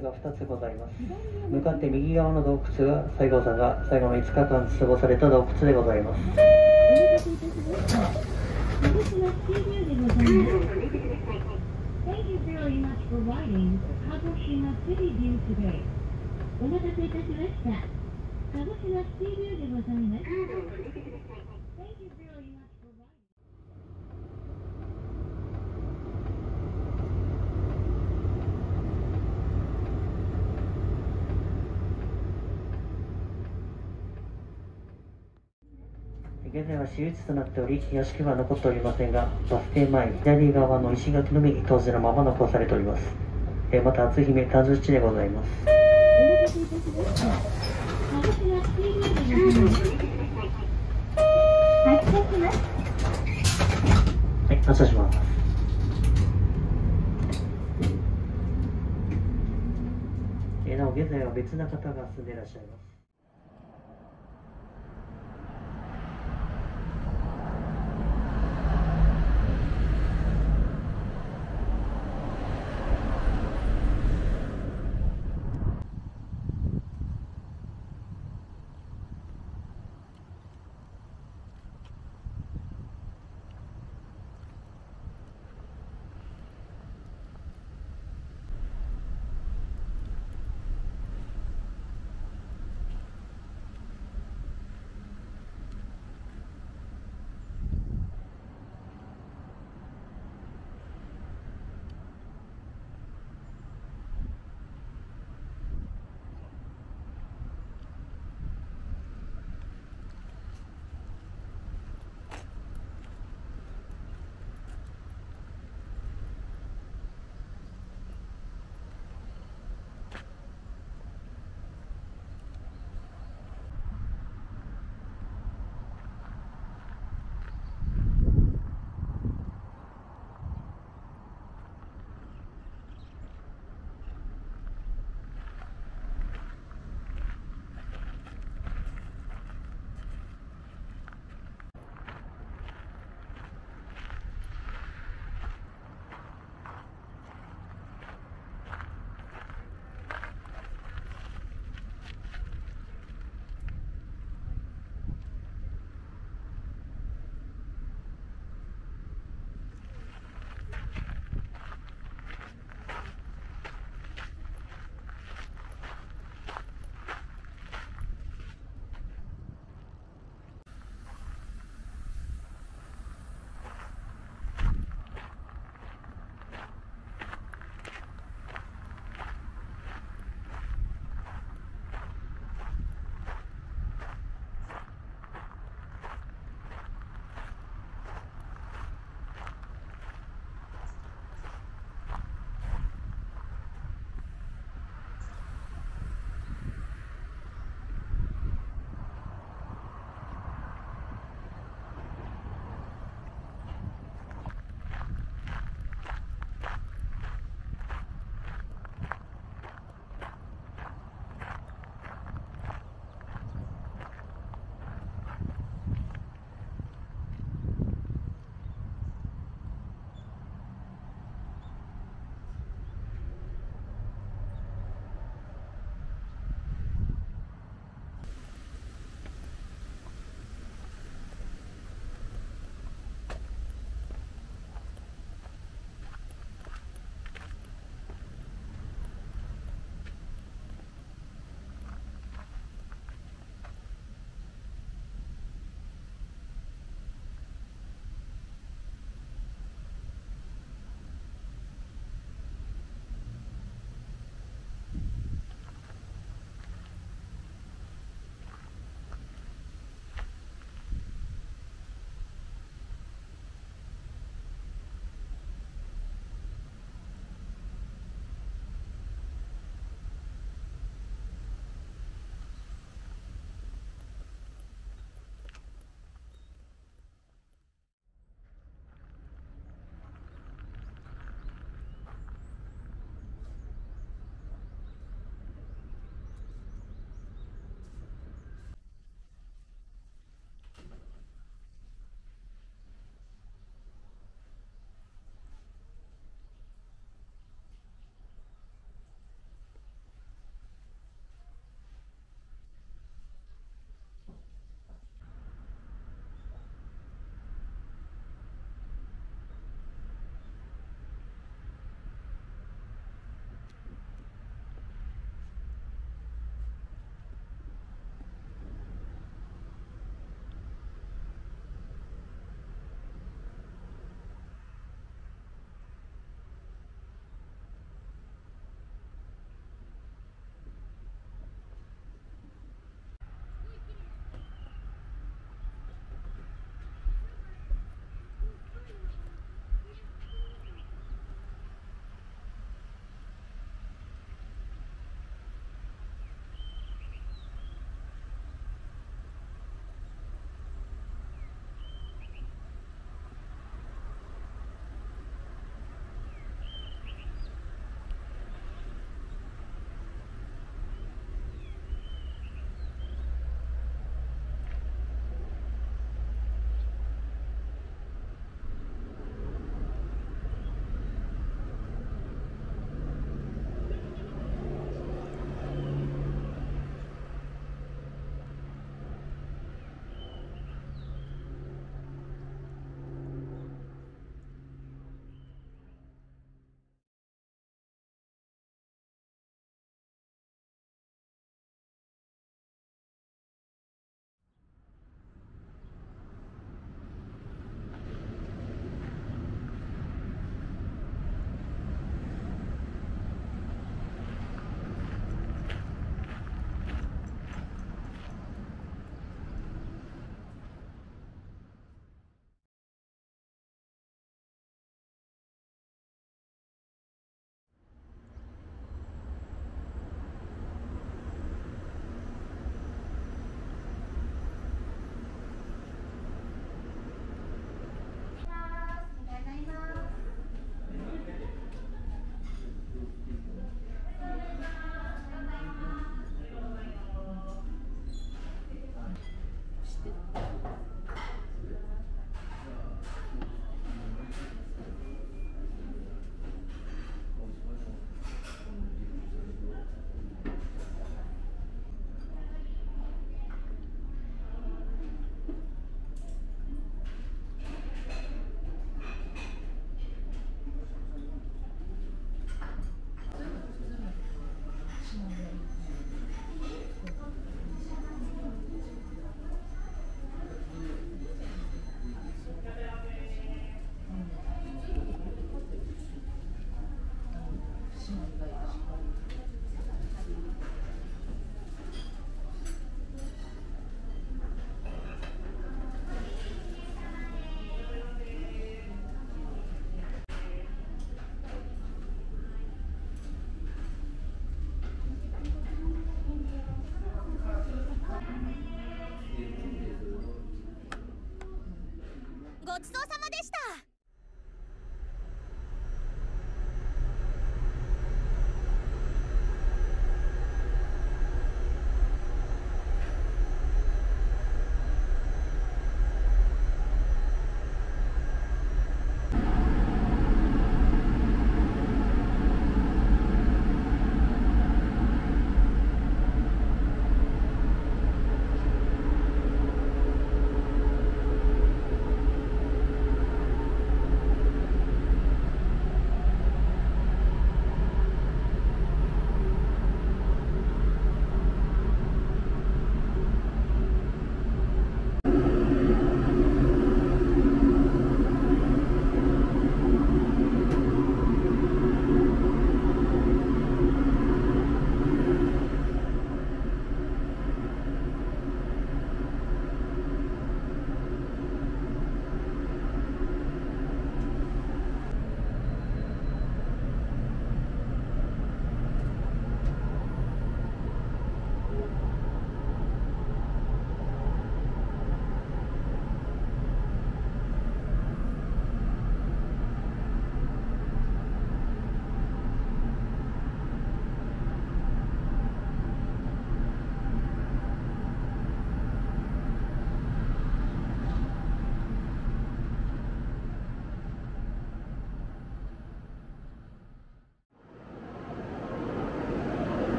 が2つございます向かって右側の洞窟が西郷さんが最後の5日間過ごされた洞窟でございますお待たせいたしました。私は CU でございます Kagoshima City View today. お待たせいたしました。鹿児島 CU でございます。Thank you very much for riding. 現在は私有地となっており屋敷は残っておりませんがバス停前左側の石垣のみ当時のまま残されております。えまた篤姫誕生地でございます。はい発車します。えーなお現在は別な方が住んでいらっしゃいます。ちそうさまでした。